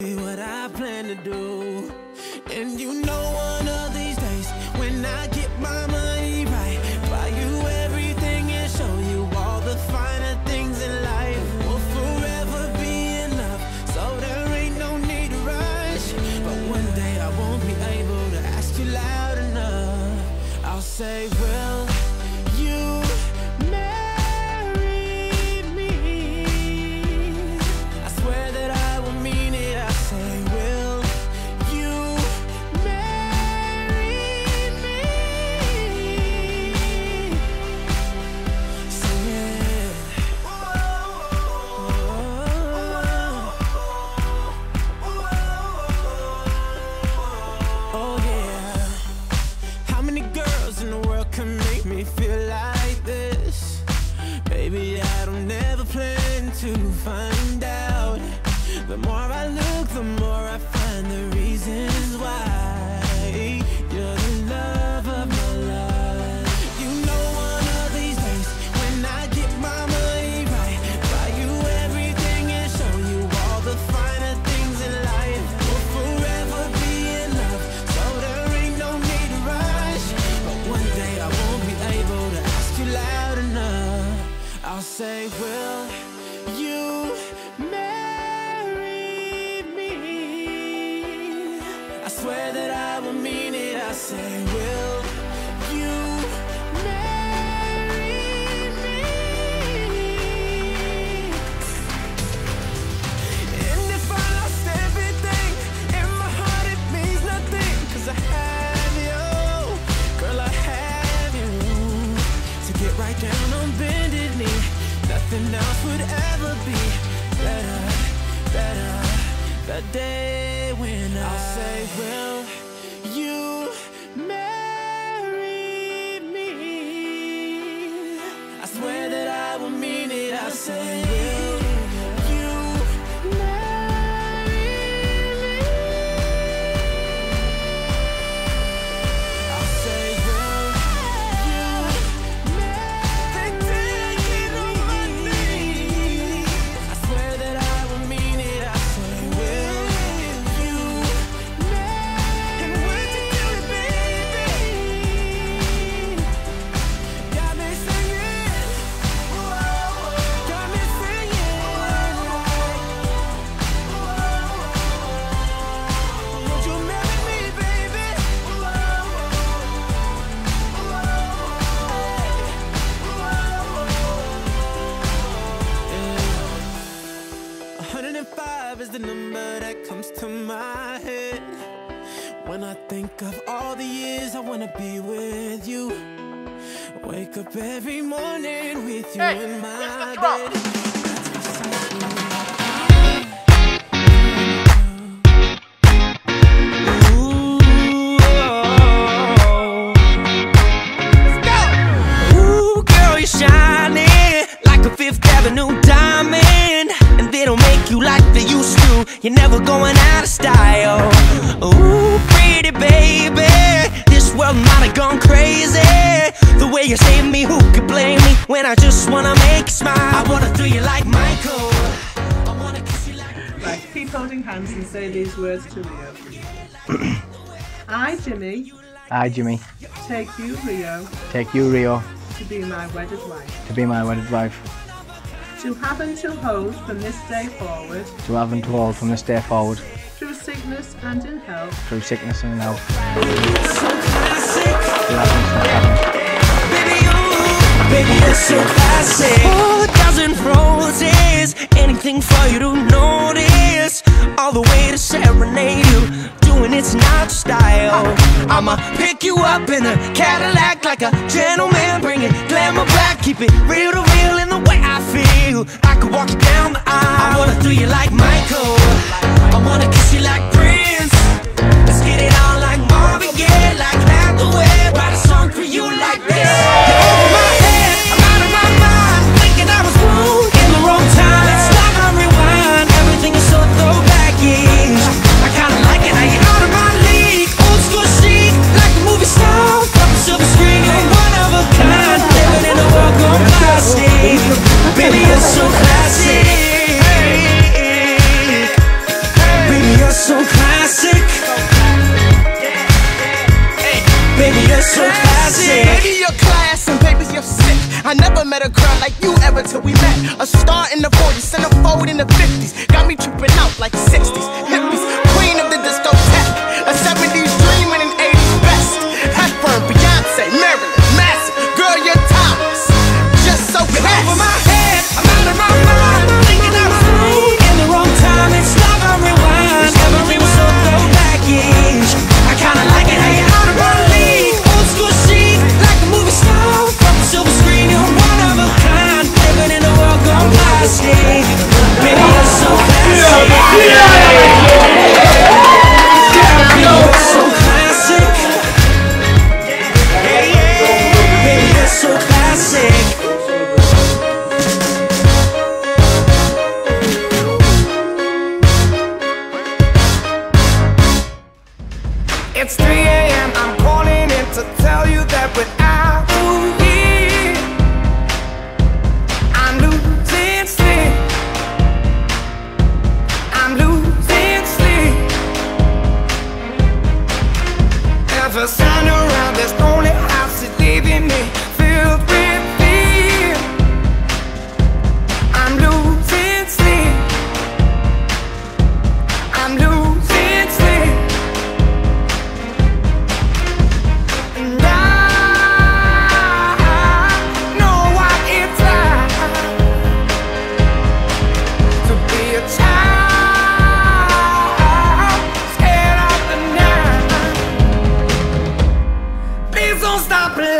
what I plan to do. And you know one of these days when I get my money right, buy you everything and show you all the finer things in life. We'll forever be in love, so there ain't no need to rush. But one day I won't be able to ask you loud enough. I'll say, to find out. The more I look, the more I find the reasons why. You're the love of my life. You know one of these days when I get my money right, buy you everything and show you all the finer things in life. We'll forever be in love, so there ain't no need to rush. But one day I won't be able to ask you loud enough. I'll say, Will you marry me? I swear that I will mean it. I say, Will you marry me? And if I lost everything in my heart, it means nothing. Cause I have you, girl, I have you. To get right down on bended knee, nothing else would ever be better, better. The day when I'll say, Will you marry me? I swear that I will mean it. I say, of all the years I wanna be with you. Wake up every morning with you Hey, in my where's the drum? bed. Keep holding hands and say these words to Rio. I, Jimmy, I, Jimmy, take you, Rio, take you, Rio, to be my wedded wife, to be my wedded wife, to have and to hold from this day forward, to have and to hold from this day forward, through sickness and in health, through sickness and in health. To have and to have. Baby, you, baby, you're so classic. Oh, a dozen roses, anything for you to notice. I'ma pick you up in a Cadillac like a gentleman, bring it glamour back, keep it reel to reel in the way I feel. I could walk you down the aisle. I wanna do you like Michael, A star in the 40s and a fold in the 50s. Got me tripping out like sick Deus dá presença.